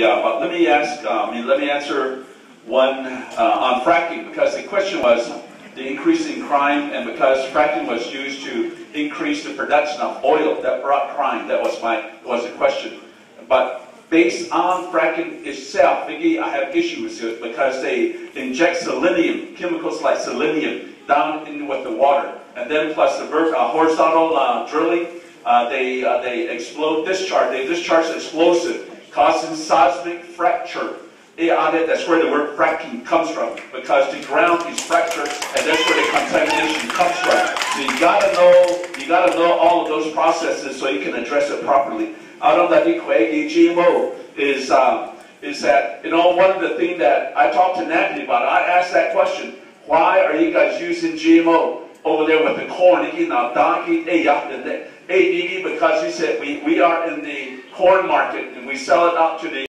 Uh, but let me ask, mean, let me answer one uh, on fracking because the question was the increase in crime and because fracking was used to increase the production of oil that brought crime. That was my was the question. But based on fracking itself, I have issues with it because they inject selenium, chemicals like selenium, down in with the water, and then plus the uh, horizontal uh, drilling, uh, they uh, they explode discharge. They discharge explosive, causing seismic fracture. That's where the word fracking comes from, because the ground is fractured, and that's where the contamination comes from. So you gotta know, you gotta know all of those processes so you can address it properly. Of that GMO is um, is that you know one of the things that I talked to Natalie about. I asked that question: Why are you guys using GMO over there corn? Because he said we we are in the corn market and we sell it out to the